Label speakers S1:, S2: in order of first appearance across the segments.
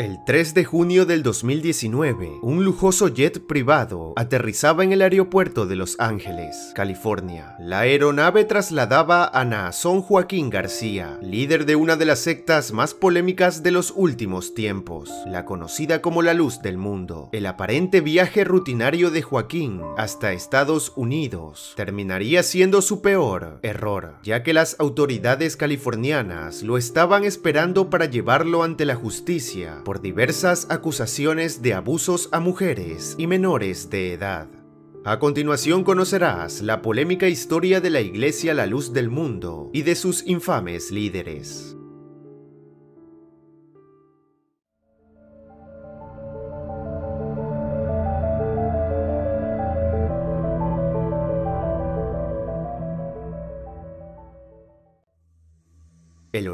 S1: El 3 de junio del 2019, un lujoso jet privado aterrizaba en el aeropuerto de Los Ángeles, California. La aeronave trasladaba a Naasón Joaquín García, líder de una de las sectas más polémicas de los últimos tiempos, la conocida como la Luz del Mundo. El aparente viaje rutinario de Joaquín hasta Estados Unidos terminaría siendo su peor error, ya que las autoridades californianas lo estaban esperando para llevarlo ante la justicia por diversas acusaciones de abusos a mujeres y menores de edad. A continuación conocerás la polémica historia de la Iglesia La Luz del Mundo y de sus infames líderes.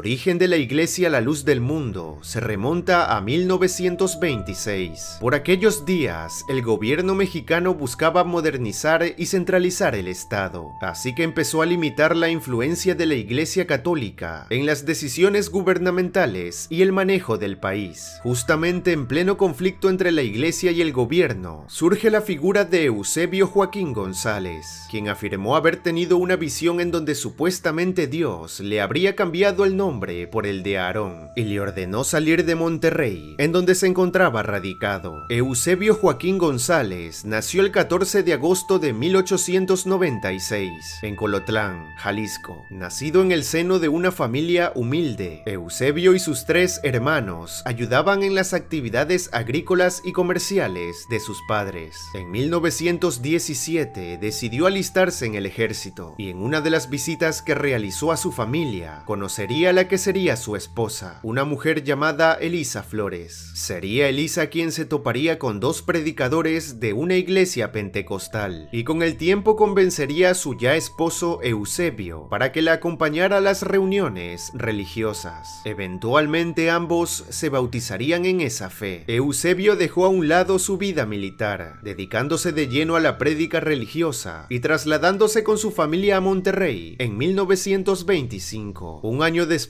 S1: Origen de la Iglesia La Luz del Mundo se remonta a 1926. Por aquellos días, el gobierno mexicano buscaba modernizar y centralizar el Estado, así que empezó a limitar la influencia de la Iglesia Católica en las decisiones gubernamentales y el manejo del país. Justamente en pleno conflicto entre la Iglesia y el gobierno, surge la figura de Eusebio Joaquín González, quien afirmó haber tenido una visión en donde supuestamente Dios le habría cambiado el nombre por el de Aarón y le ordenó salir de Monterrey, en donde se encontraba radicado. Eusebio Joaquín González nació el 14 de agosto de 1896 en Colotlán, Jalisco. Nacido en el seno de una familia humilde, Eusebio y sus tres hermanos ayudaban en las actividades agrícolas y comerciales de sus padres. En 1917 decidió alistarse en el ejército y en una de las visitas que realizó a su familia conocería la que sería su esposa, una mujer llamada Elisa Flores. Sería Elisa quien se toparía con dos predicadores de una iglesia pentecostal y con el tiempo convencería a su ya esposo Eusebio para que la acompañara a las reuniones religiosas. Eventualmente ambos se bautizarían en esa fe. Eusebio dejó a un lado su vida militar, dedicándose de lleno a la prédica religiosa y trasladándose con su familia a Monterrey en 1925, un año después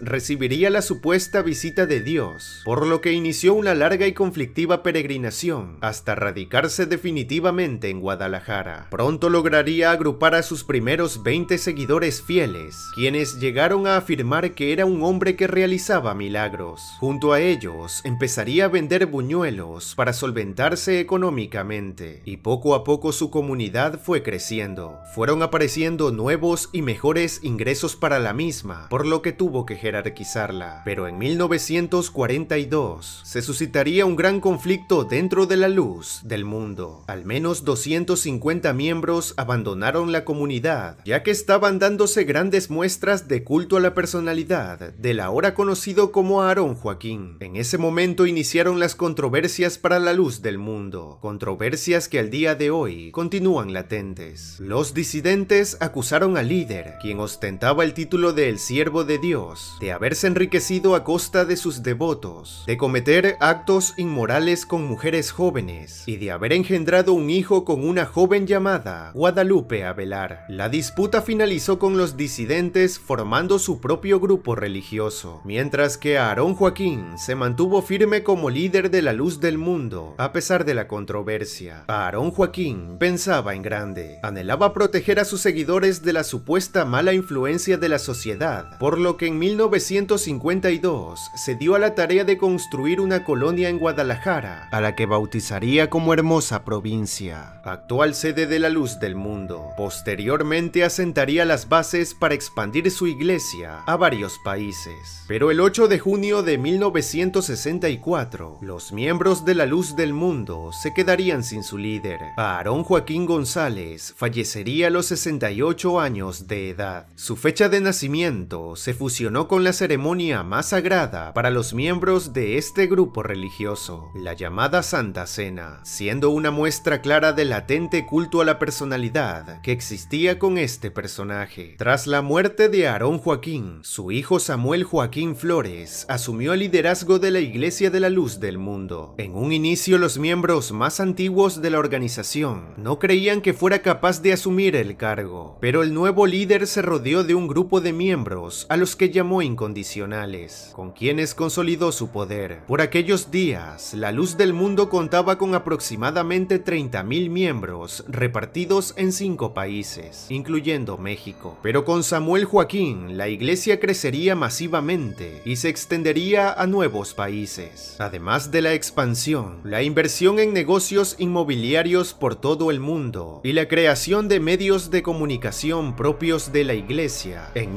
S1: recibiría la supuesta visita de Dios, por lo que inició una larga y conflictiva peregrinación hasta radicarse definitivamente en Guadalajara. Pronto lograría agrupar a sus primeros 20 seguidores fieles, quienes llegaron a afirmar que era un hombre que realizaba milagros. Junto a ellos empezaría a vender buñuelos para solventarse económicamente, y poco a poco su comunidad fue creciendo. Fueron apareciendo nuevos y mejores ingresos para la misma, por lo que tuvo que jerarquizarla. Pero en 1942 se suscitaría un gran conflicto dentro de la luz del mundo. Al menos 250 miembros abandonaron la comunidad, ya que estaban dándose grandes muestras de culto a la personalidad del ahora conocido como Aarón Joaquín. En ese momento iniciaron las controversias para la luz del mundo, controversias que al día de hoy continúan latentes. Los disidentes acusaron al líder, quien ostentaba el título de El Siervo de Dios, de haberse enriquecido a costa de sus devotos, de cometer actos inmorales con mujeres jóvenes y de haber engendrado un hijo con una joven llamada Guadalupe Abelar. La disputa finalizó con los disidentes formando su propio grupo religioso, mientras que Aarón Joaquín se mantuvo firme como líder de la luz del mundo, a pesar de la controversia. Aarón Joaquín pensaba en grande, anhelaba proteger a sus seguidores de la supuesta mala influencia de la sociedad, por lo que en 1952 se dio a la tarea de construir una colonia en Guadalajara, a la que bautizaría como Hermosa Provincia, actual sede de la luz del mundo. Posteriormente asentaría las bases para expandir su iglesia a varios países. Pero el 8 de junio de 1964, los miembros de la luz del mundo se quedarían sin su líder. Aarón Joaquín González fallecería a los 68 años de edad. Su fecha de nacimiento se fusionó con la ceremonia más sagrada para los miembros de este grupo religioso, la llamada Santa Cena, siendo una muestra clara del latente culto a la personalidad que existía con este personaje. Tras la muerte de Aarón Joaquín, su hijo Samuel Joaquín Flores asumió el liderazgo de la Iglesia de la Luz del Mundo. En un inicio los miembros más antiguos de la organización no creían que fuera capaz de asumir el cargo, pero el nuevo líder se rodeó de un grupo de miembros a los que llamó incondicionales, con quienes consolidó su poder. Por aquellos días, la luz del mundo contaba con aproximadamente 30.000 miembros repartidos en cinco países, incluyendo México. Pero con Samuel Joaquín, la iglesia crecería masivamente y se extendería a nuevos países. Además de la expansión, la inversión en negocios inmobiliarios por todo el mundo y la creación de medios de comunicación propios de la iglesia. En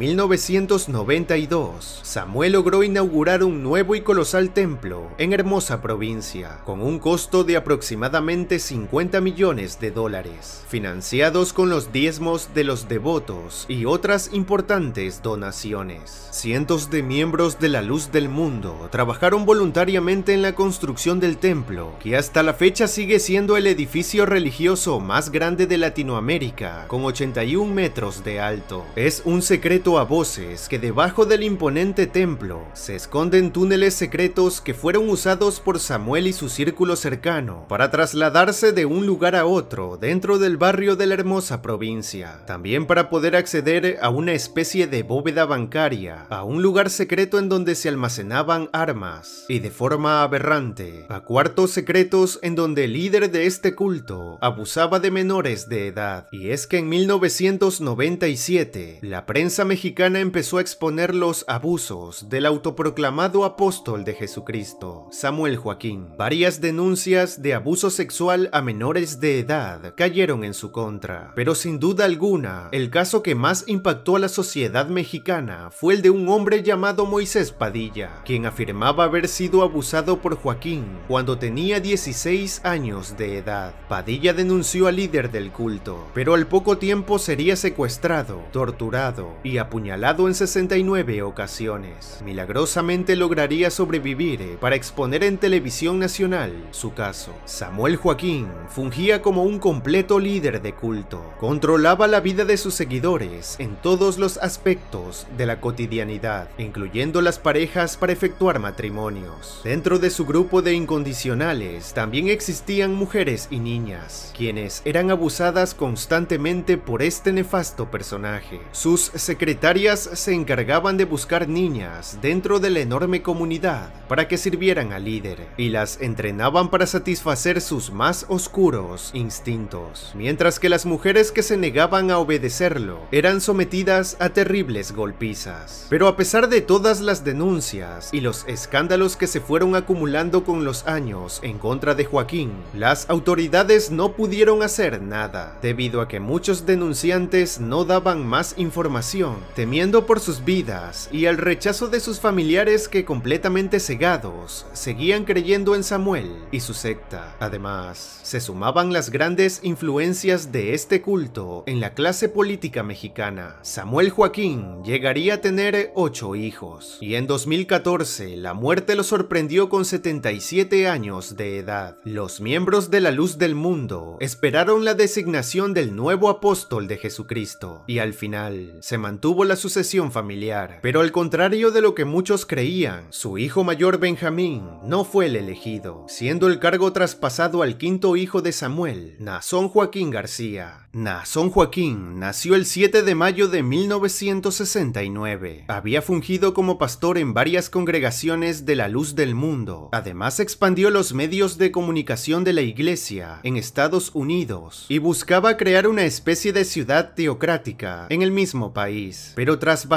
S1: 1992, Samuel logró inaugurar un nuevo y colosal templo en hermosa provincia, con un costo de aproximadamente 50 millones de dólares, financiados con los diezmos de los devotos y otras importantes donaciones. Cientos de miembros de la luz del mundo trabajaron voluntariamente en la construcción del templo, que hasta la fecha sigue siendo el edificio religioso más grande de Latinoamérica, con 81 metros de alto. Es un secreto a voces que debajo del imponente templo se esconden túneles secretos que fueron usados por Samuel y su círculo cercano para trasladarse de un lugar a otro dentro del barrio de la hermosa provincia. También para poder acceder a una especie de bóveda bancaria, a un lugar secreto en donde se almacenaban armas y de forma aberrante, a cuartos secretos en donde el líder de este culto abusaba de menores de edad. Y es que en 1997, la prensa mexicana empezó a exponer los abusos del autoproclamado apóstol de Jesucristo, Samuel Joaquín. Varias denuncias de abuso sexual a menores de edad cayeron en su contra, pero sin duda alguna, el caso que más impactó a la sociedad mexicana fue el de un hombre llamado Moisés Padilla, quien afirmaba haber sido abusado por Joaquín cuando tenía 16 años de edad. Padilla denunció al líder del culto, pero al poco tiempo sería secuestrado, torturado y apuñalado en 69 ocasiones. Milagrosamente lograría sobrevivir para exponer en televisión nacional su caso. Samuel Joaquín fungía como un completo líder de culto, controlaba la vida de sus seguidores en todos los aspectos de la cotidianidad, incluyendo las parejas para efectuar matrimonios. Dentro de su grupo de incondicionales también existían mujeres y niñas, quienes eran abusadas constantemente por este nefasto personaje. Sus secretarias se encargaban de buscar niñas dentro de la enorme comunidad para que sirvieran al líder y las entrenaban para satisfacer sus más oscuros instintos, mientras que las mujeres que se negaban a obedecerlo eran sometidas a terribles golpizas. Pero a pesar de todas las denuncias y los escándalos que se fueron acumulando con los años en contra de Joaquín, las autoridades no pudieron hacer nada, debido a que muchos denunciantes no daban más información, temiendo por sus vidas y al rechazo de sus familiares que completamente cegados seguían creyendo en Samuel y su secta. Además, se sumaban las grandes influencias de este culto en la clase política mexicana. Samuel Joaquín llegaría a tener ocho hijos, y en 2014 la muerte lo sorprendió con 77 años de edad. Los miembros de la luz del mundo esperaron la designación del nuevo apóstol de Jesucristo, y al final se mantuvo la sucesión familiar. Pero al contrario de lo que muchos creían, su hijo mayor Benjamín no fue el elegido, siendo el cargo traspasado al quinto hijo de Samuel, Nazón Joaquín García. Nazón Joaquín nació el 7 de mayo de 1969. Había fungido como pastor en varias congregaciones de la luz del mundo. Además expandió los medios de comunicación de la iglesia en Estados Unidos y buscaba crear una especie de ciudad teocrática en el mismo país. Pero tras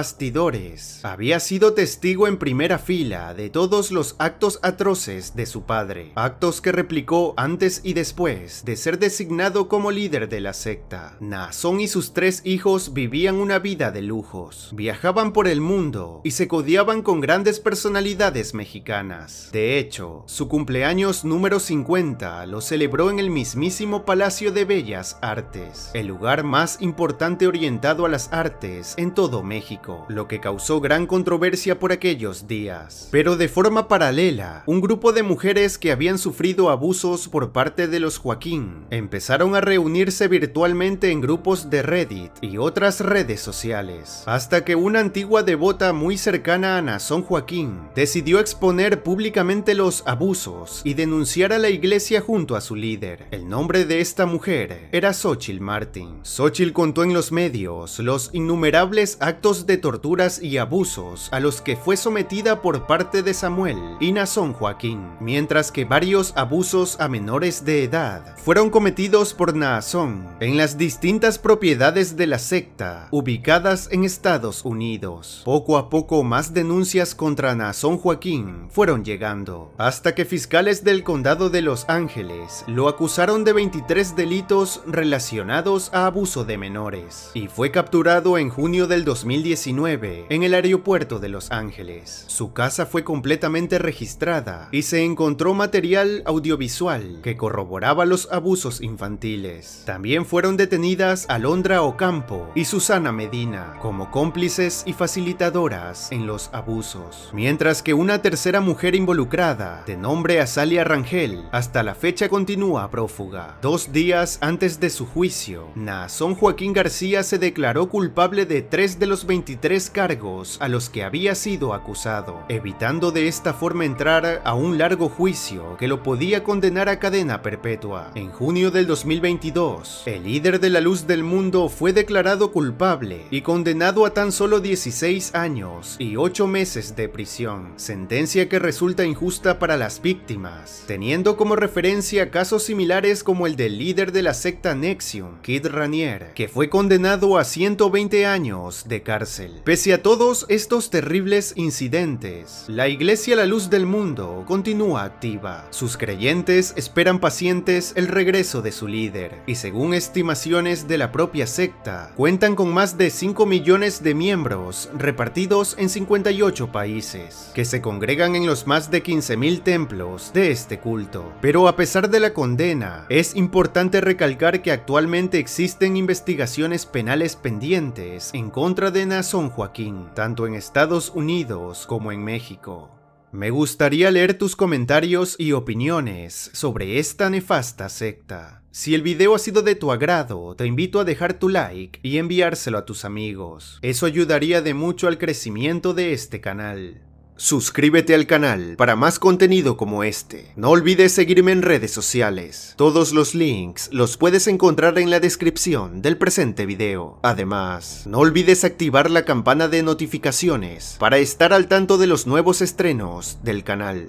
S1: había sido testigo en primera fila de todos los actos atroces de su padre. Actos que replicó antes y después de ser designado como líder de la secta. Nazón y sus tres hijos vivían una vida de lujos, viajaban por el mundo y se codiaban con grandes personalidades mexicanas. De hecho, su cumpleaños número 50 lo celebró en el mismísimo Palacio de Bellas Artes, el lugar más importante orientado a las artes en todo México, lo que causó gran controversia por aquellos días. Pero de forma paralela, un grupo de mujeres que habían sufrido abusos por parte de los Joaquín empezaron a reunirse virtualmente en grupos de Reddit y otras redes sociales, hasta que una antigua devota muy cercana a Nazón Joaquín decidió exponer públicamente los abusos y denunciar a la iglesia junto a su líder. El nombre de esta mujer era Xochitl Martin. Xochitl contó en los medios los innumerables actos de de torturas y abusos a los que fue sometida por parte de Samuel y Nazón Joaquín, mientras que varios abusos a menores de edad fueron cometidos por Naasón en las distintas propiedades de la secta ubicadas en Estados Unidos. Poco a poco más denuncias contra Naasón Joaquín fueron llegando, hasta que fiscales del condado de Los Ángeles lo acusaron de 23 delitos relacionados a abuso de menores, y fue capturado en junio del 2019 en el aeropuerto de Los Ángeles. Su casa fue completamente registrada y se encontró material audiovisual que corroboraba los abusos infantiles. También fueron detenidas Alondra Ocampo y Susana Medina como cómplices y facilitadoras en los abusos, mientras que una tercera mujer involucrada, de nombre Azalia Rangel, hasta la fecha continúa prófuga. Dos días antes de su juicio, Naasón Joaquín García se declaró culpable de tres de los 23 cargos a los que había sido acusado, evitando de esta forma entrar a un largo juicio que lo podía condenar a cadena perpetua. En junio del 2022, el líder de la luz del mundo fue declarado culpable y condenado a tan solo 16 años y 8 meses de prisión, sentencia que resulta injusta para las víctimas, teniendo como referencia casos similares como el del líder de la secta Nexium, Kid Ranier, que fue condenado a 120 años de cárcel. Pese a todos estos terribles incidentes, la Iglesia La Luz del Mundo continúa activa. Sus creyentes esperan pacientes el regreso de su líder, y según estimaciones de la propia secta, cuentan con más de 5 millones de miembros repartidos en 58 países, que se congregan en los más de 15.000 templos de este culto. Pero a pesar de la condena, es importante recalcar que actualmente existen investigaciones penales pendientes en contra de Nazón Joaquín, tanto en Estados Unidos como en México. Me gustaría leer tus comentarios y opiniones sobre esta nefasta secta. Si el video ha sido de tu agrado, te invito a dejar tu like y enviárselo a tus amigos. Eso ayudaría de mucho al crecimiento de este canal. Suscríbete al canal para más contenido como este. No olvides seguirme en redes sociales. Todos los links los puedes encontrar en la descripción del presente video. Además, no olvides activar la campana de notificaciones para estar al tanto de los nuevos estrenos del canal.